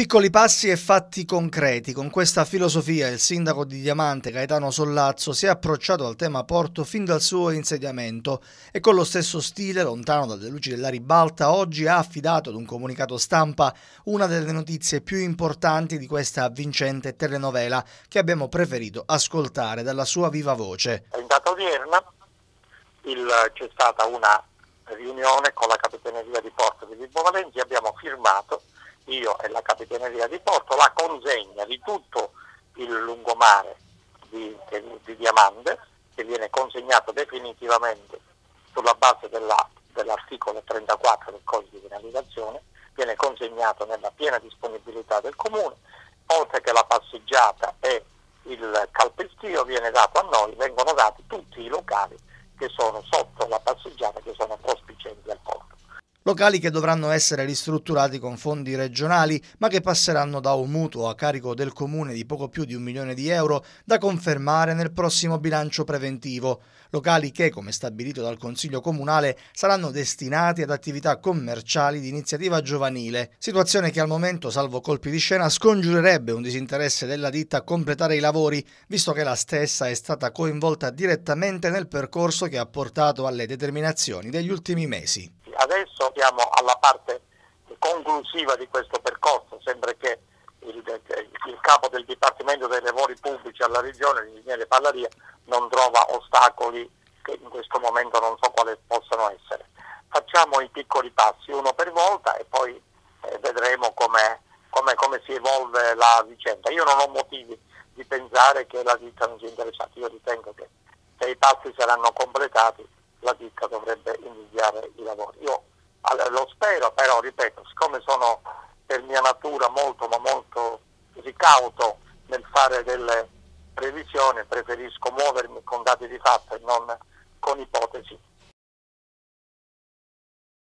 Piccoli passi e fatti concreti. Con questa filosofia il sindaco di Diamante, Gaetano Sollazzo, si è approcciato al tema porto fin dal suo insediamento e con lo stesso stile, lontano dalle luci della ribalta, oggi ha affidato ad un comunicato stampa una delle notizie più importanti di questa vincente telenovela che abbiamo preferito ascoltare dalla sua viva voce. In data odierna c'è stata una riunione con la Capitaneria di Porto di Vibo Valentia, abbiamo firmato io e la Capitaneria di Porto la consegna di tutto il lungomare di, di Diamante che viene consegnato definitivamente sulla base della, dell'articolo 34 del codice di navigazione, viene consegnato nella piena disponibilità del comune, oltre che la passeggiata e il calpestio viene dato a noi, vengono dati tutti i locali che sono sotto la passeggiata, che sono prospicenti al porto. Locali che dovranno essere ristrutturati con fondi regionali, ma che passeranno da un mutuo a carico del comune di poco più di un milione di euro da confermare nel prossimo bilancio preventivo. Locali che, come stabilito dal Consiglio Comunale, saranno destinati ad attività commerciali di iniziativa giovanile. Situazione che al momento, salvo colpi di scena, scongiurerebbe un disinteresse della ditta a completare i lavori, visto che la stessa è stata coinvolta direttamente nel percorso che ha portato alle determinazioni degli ultimi mesi adesso siamo alla parte conclusiva di questo percorso, sembra che il, il, capo del Dipartimento dei Lavori Pubblici alla Regione, l'ingegnere Pallaria, non trova ostacoli che in questo momento non so quali possano essere. Facciamo i piccoli passi uno per volta e poi eh, vedremo come, come, come si evolve la vicenda. Io non ho motivi di pensare che la ditta non sia interessata, io ritengo che se i passi saranno completati la ditta dovrebbe iniziare i lavori. Io lo spero, però ripeto, siccome sono per mia natura molto ma molto ricauto nel fare delle previsioni, preferisco muovermi con dati di fatto e non con ipotesi.